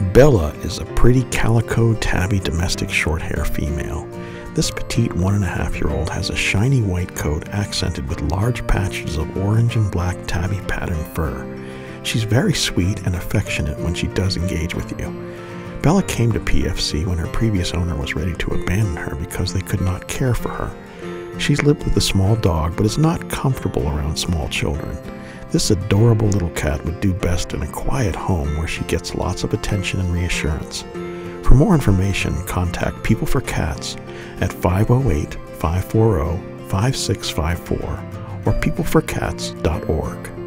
Bella is a pretty calico tabby domestic shorthair female. This petite one and a half year old has a shiny white coat accented with large patches of orange and black tabby pattern fur. She's very sweet and affectionate when she does engage with you. Bella came to PFC when her previous owner was ready to abandon her because they could not care for her. She's lived with a small dog but is not comfortable around small children. This adorable little cat would do best in a quiet home where she gets lots of attention and reassurance. For more information, contact People for Cats at 508 540 5654 or peopleforcats.org.